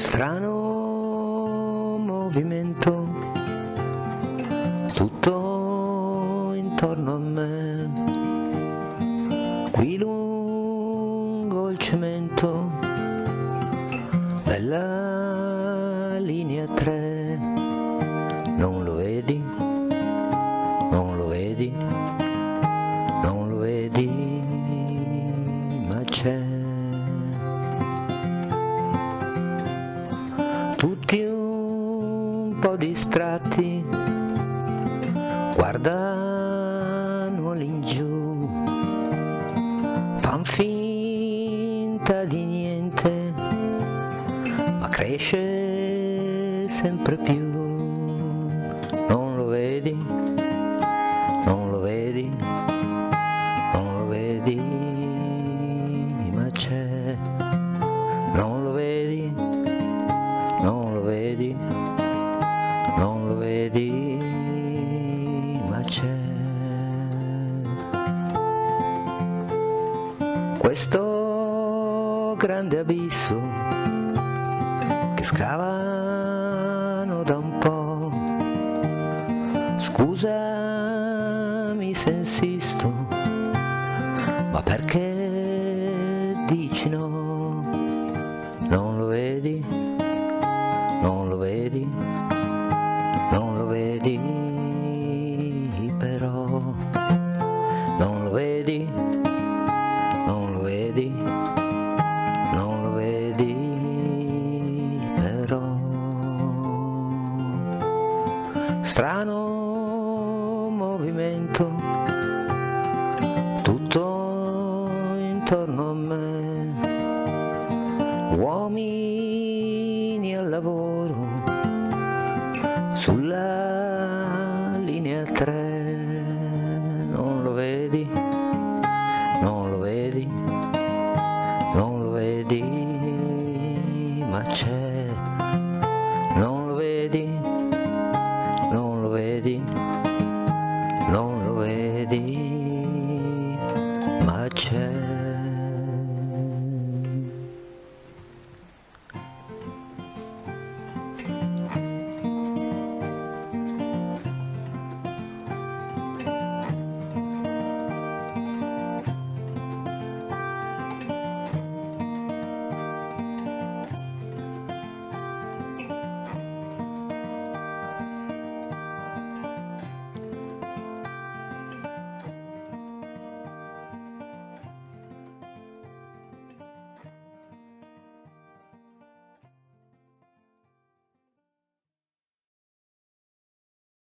strano movimento tutto intorno a me. Qui lungo il cemento po' distratti, guardano all'ingiù, fan finta di niente, ma cresce sempre più. Non lo vedi? Non lo vedi? C'è. Questo grande abisso che scavano da un po'. Scusami se insisto, ma perché dici no? Non lo vedi? non lo vedi, vedi, non lo vedi però. Strano movimento, tutto intorno a me, uomini al lavoro care.